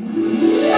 Música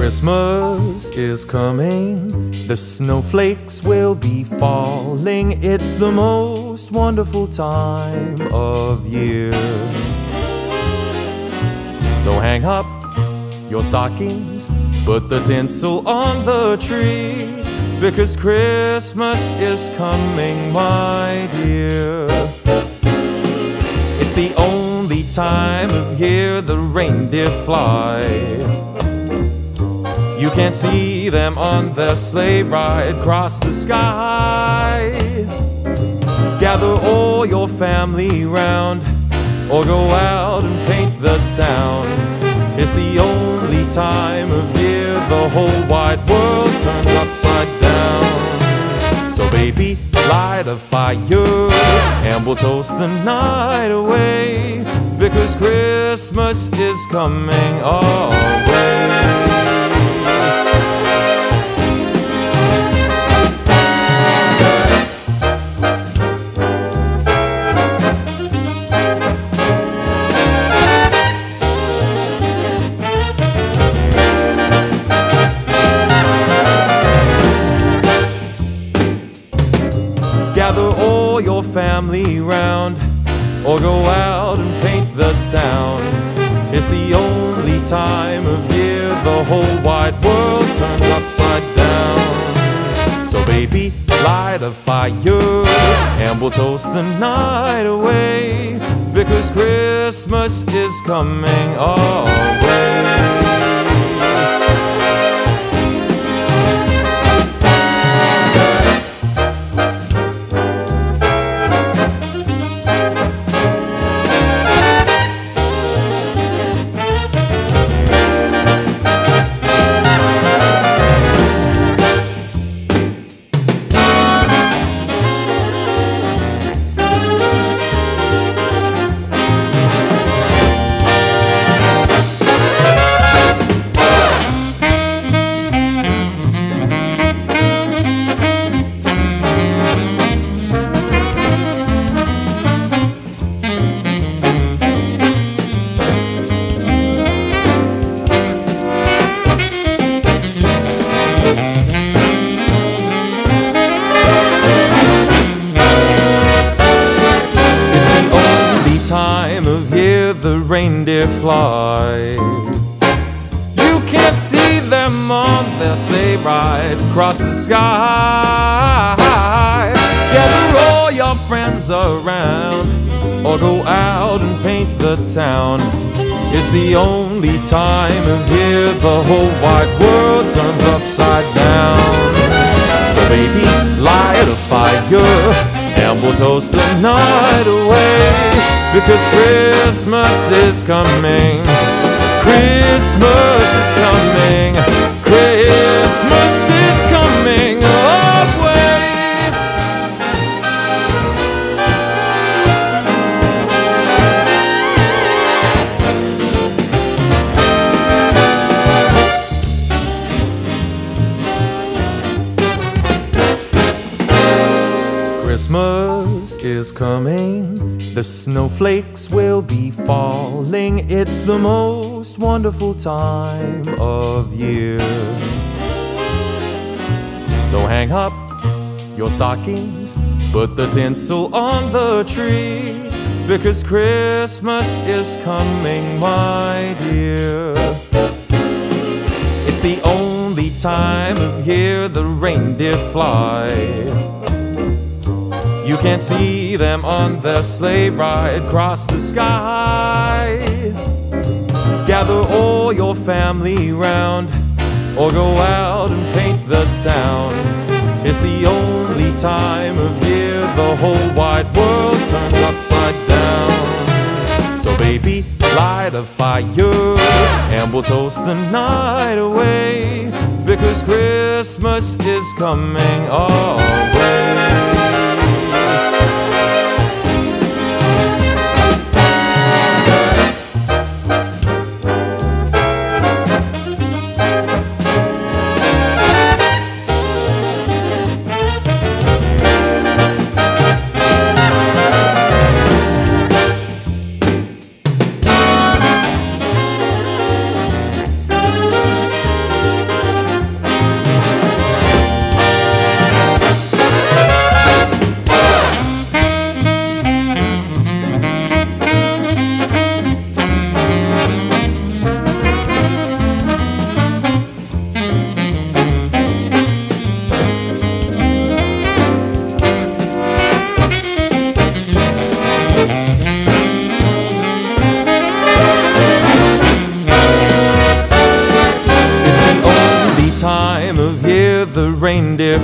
Christmas is coming, the snowflakes will be falling. It's the most wonderful time of year. So hang up your stockings, put the tinsel on the tree, because Christmas is coming, my dear. It's the only time of year the reindeer fly. You can see them on their sleigh ride across the sky. Gather all your family round, or go out and paint the town. It's the only time of year the whole wide world turns upside down. So, baby, light a fire, and we'll toast the night away. Because Christmas is coming our way. Or go out and paint the town. It's the only time of year the whole wide world turns upside down. So, baby, light a fire, and we'll toast the night away. Because Christmas is coming our way. The reindeer fly. You can't see them on their sleigh ride across the sky. Gather all your friends around, or go out and paint the town. It's the only time of year the whole wide world turns upside down. So baby, light a fire and we'll toast the night away because Christmas is coming. Christmas is coming. Christmas is coming, the snowflakes will be falling. It's the most wonderful time of year. So hang up your stockings, put the tinsel on the tree, because Christmas is coming, my dear. It's the only time of year the reindeer fly. You can see them on their sleigh ride across the sky. Gather all your family round, or go out and paint the town. It's the only time of year the whole wide world turns upside down. So, baby, light a fire, and we'll toast the night away. Because Christmas is coming our way.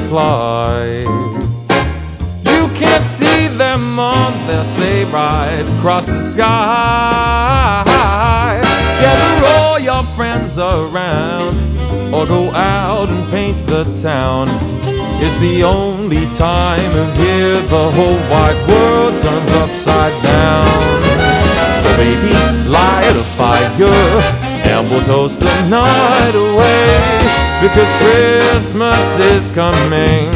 Fly. You can't see them on their sleigh ride across the sky. Gather all your friends around, or go out and paint the town. It's the only time of year the whole wide world turns upside down. So baby, light a fire and we'll toast the night away because Christmas is coming.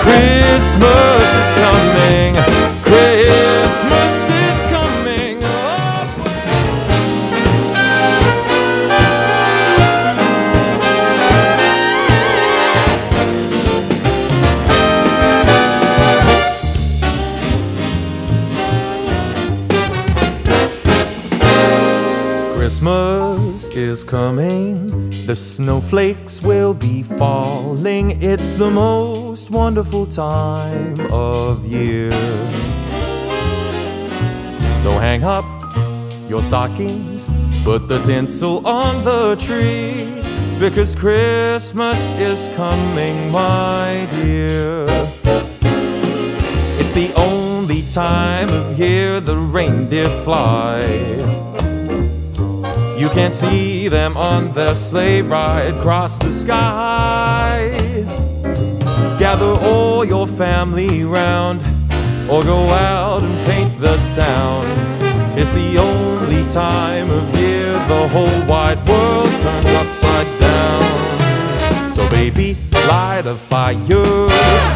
Christmas is coming. Christmas is coming, the snowflakes will be falling. It's the most wonderful time of year. So hang up your stockings, put the tinsel on the tree, because Christmas is coming, my dear. It's the only time of year the reindeer fly. You can see them on their sleigh ride across the sky. Gather all your family round, or go out and paint the town. It's the only time of year the whole wide world turns upside down. So, baby, light a fire,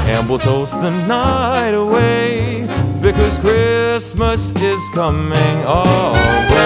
and we'll toast the night away. Because Christmas is coming our way.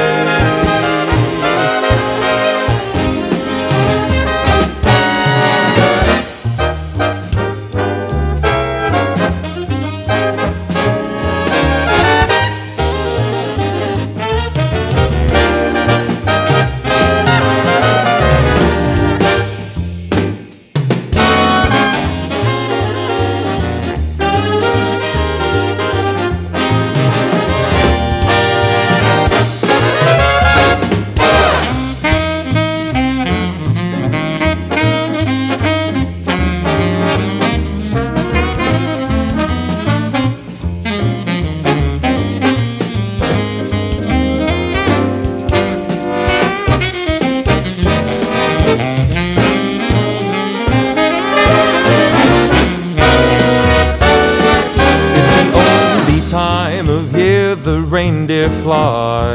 Fly.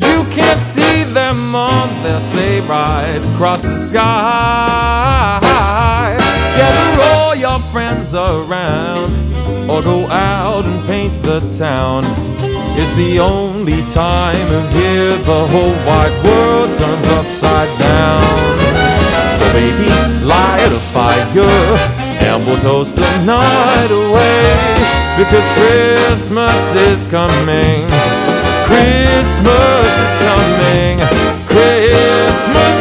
You can't see them on their sleigh ride across the sky. Gather all your friends around, or go out and paint the town. It's the only time of year the whole wide world turns upside down. So baby, light a fire and we'll toast the night away because Christmas is coming. Christmas is coming. Christmas.